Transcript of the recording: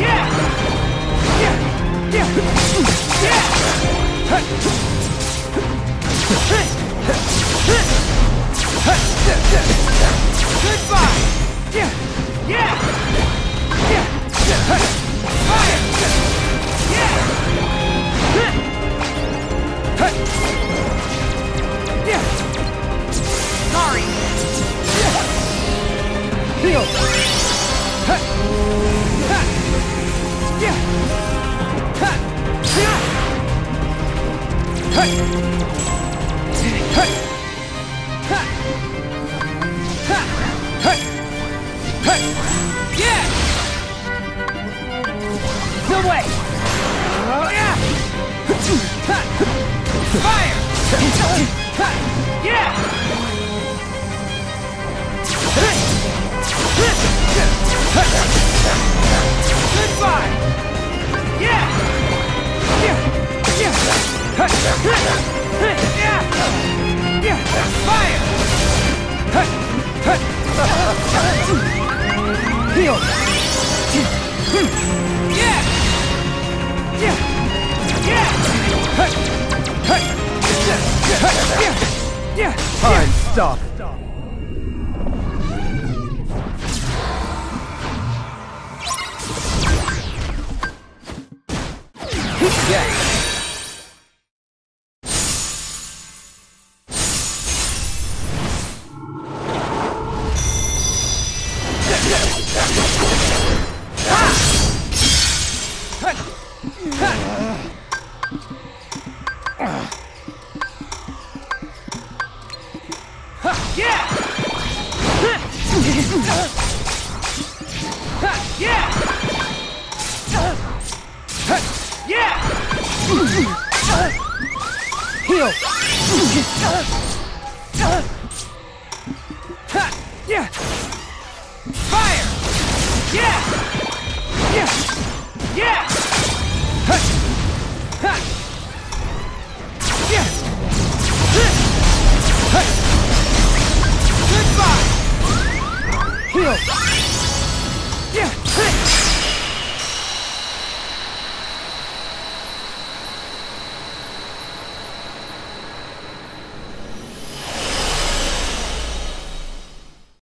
Yeah! yeah. Yeah. Yeah! Fire! Heal! Yeah! Yeah! Yeah! Time stop! Yeah! Heal!